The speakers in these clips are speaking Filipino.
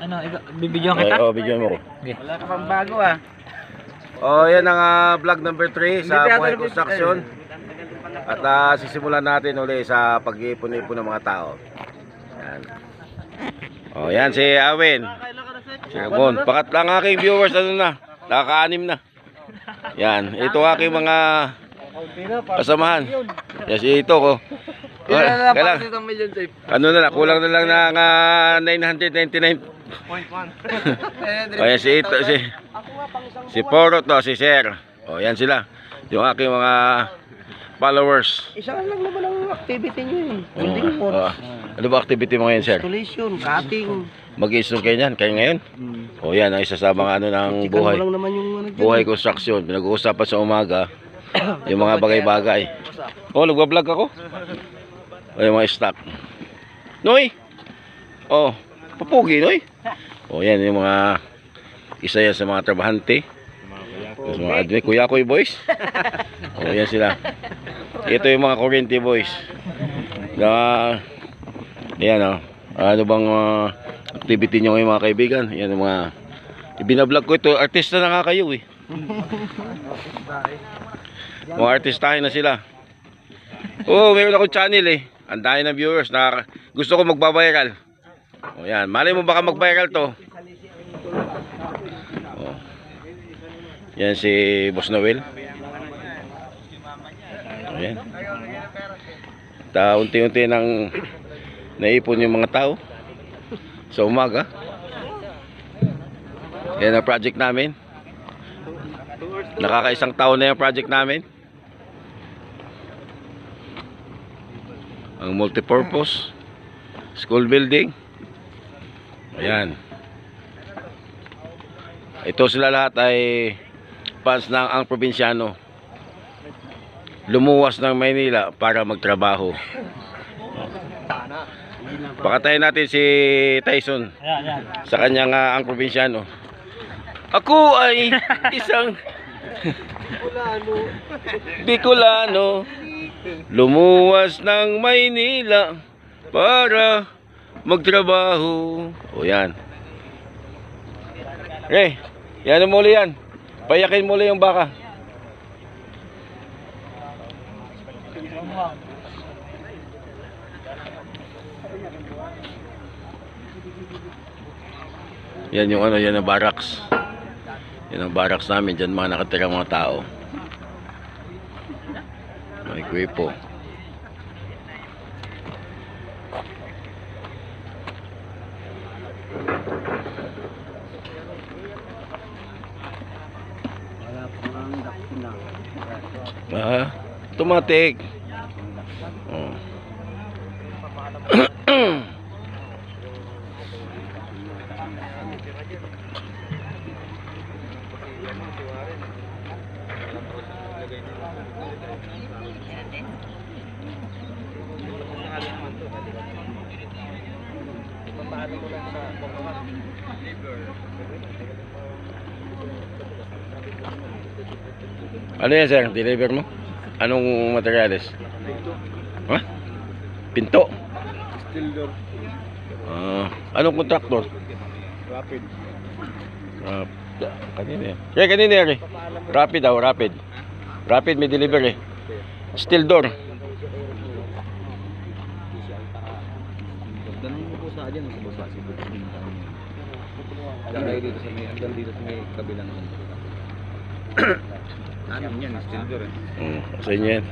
Ano, Ay, kita? oh, bigyan mo ko. Okay. Wala ka pang bago ah. Oh, yan ang ah, vlog number 3 sa Buhay Construction. At ah, sisimulan natin uli sa pag-iipon-ipon ng mga tao. Yan. Oh, yan si Awin. Si Ramon. Pakat lang aking viewers, ano na, nakaka-anim na. Yan, ito aking mga kasamahan. Yan si ito ko. Ilan na lang kailang, para sa million safe? ano na lang, kulang na lang ng ah, 999. O yan si ito, si, si Poro to, si Sir. O yan sila. Yung aking mga followers. Isa lang naman ang activity nyo eh. O, Building for o, ano ba activity mo ngayon, Sir? installation, cutting. Mag-install kayo yan, kayo ngayon? O yan, ang isa sa mga ano ng Chikan buhay. mo lang naman yung ano. Buhay construction. Pinag-uusapan sa umaga. Yung mga bagay-bagay. Oh, nagbablog ako. O yung mga stock. Noy! Oh, papugi, Noy. O yan, yung mga isa yan sa mga trabahante. Sa mga admin. Kuya Koy boys. O yan sila. Ito yung mga Corinthi boys. Na, yan o. Ano bang uh, activity nyo ngayon mga kaibigan? Yan yung mga Ibinablog ko ito, artista na nga kayo eh. Mga artistahin na sila. Oh, meron akong channel eh. Ang dami ng viewers na gusto ko magbabiral. O yan, malay mo baka magviral to. Oh. Yan si Boss Noel. Ayan. Ta unti-unti nang naipon yung mga tao sa umaga. Yan ang project namin. Nakakaisang taon na yung project namin. Ang multipurpose school building. Ayan. Ito sila lahat ay fans ng ang probinsyano. Lumuwas ng Maynila para magtrabaho. Pakatayin natin si Tyson sa kanyang ah, ang probinsyano. Ako ay isang Bicolano lumuwas ng Maynila para magtrabaho. O yan. Eh, yan mo muli yan. Payakin muli yung baka. Yan yung ano, yan ang barracks. Yan ang barracks namin. Diyan mga nakatira mga tao. May kwipo. Wala pa ang dakina. Ah, automatic. Oh. Ano yan sir? Deliver mo? Anong materials? Ha? Pinto? Steel door. Ah, anong kontraktor? Rapid. Ah, kanina yan. Kaya kanina yan eh. Rapid daw, rapid. Rapid may delivery. Steel door. Ganun mo po sa dyan sa baba si Bukas Hanggang dito sa may hanggang dito sa may kabilang. anunya nih Sakit.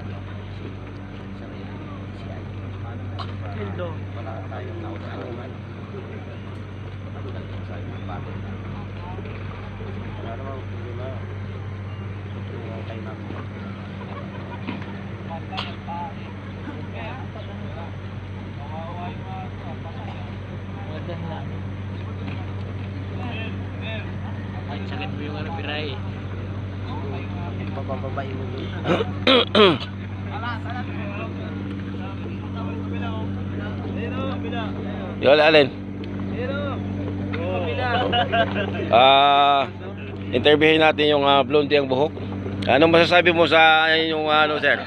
Papababain mo yun. Yol, alin? Ah, interviewin natin yung uh, blondie ang buhok. Anong masasabi mo sa yung ano, sir?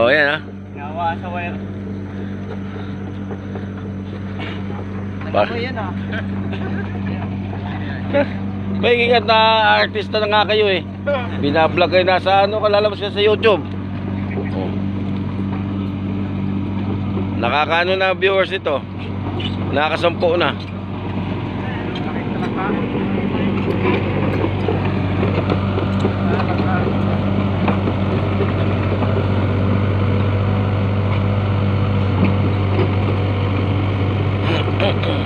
oh, yan ah. Nawa sa wire. Ba? yan ah. May ingat na artista na nga kayo eh. Binablog kayo nasa ano, kalalabas kayo sa YouTube. Oh. Nakakaano na viewers ito. Nakasampu na.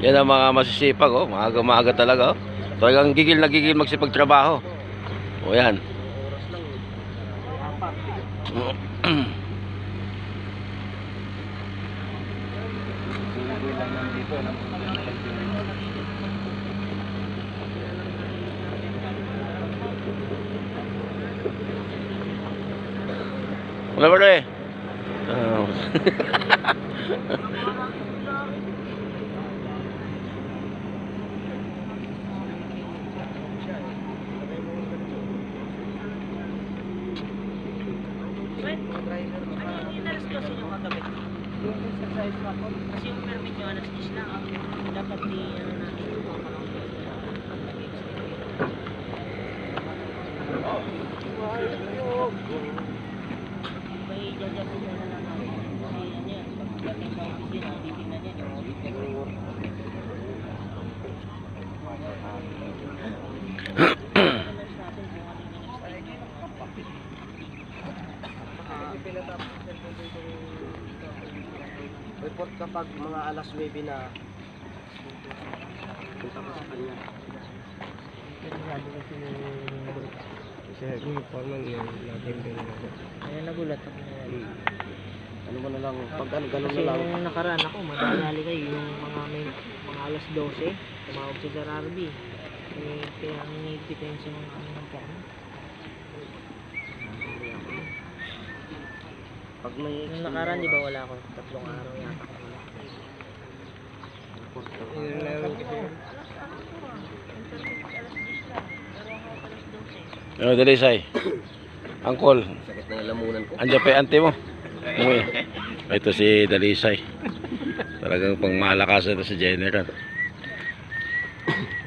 Yan ang mga masisipag oh, maaga-maaga talaga oh. Talagang gigil na gigil magsipagtrabaho. O yan. Wala ba rin? Oh. Kasi yung permit nyo, alas 10 lang. Dapat di, ano natin. May judge na lang namin. Kasi ano yan, pagdating sa opisina, titignan yan yung audit paperwork. Alas natin kung ano yung next Report kapag mga alas 9 na punta ko sa kanya. Kasi yung foreman yun, natin din Kaya nagulat ako na. Ano mo na lang, pag ano, ganun Kasi na lang. nung nakaraan ako, madali kayo yung mga may mga alas 12, tumawag si Sir Arby. Eh, kaya ang inigpit yun sa mga ano ng plano. Pag may Nung nakaraan, di ba wala ako? Tatlong araw yata ako wala. Ano dali say? Angkol, sakit ng lamunan ko. andiyan pa yung ante mo. Umuwi. Ito si Dalisay. Talagang pang malakasan ito si General.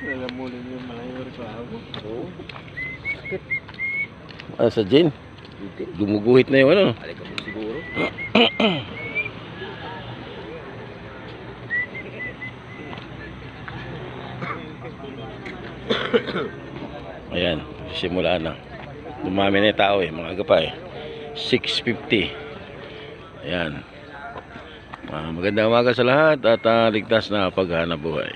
Lamunan yung malayo sa ako. Oo. Ah, sa Jen. Gumuguhit na yung ano. Alik ako siguro. Ayan, simula na. Dumami na tao eh, mga pa eh. 6.50. Ayan. Ah, magandang umaga sa lahat at ah, ligtas na paghanap buhay.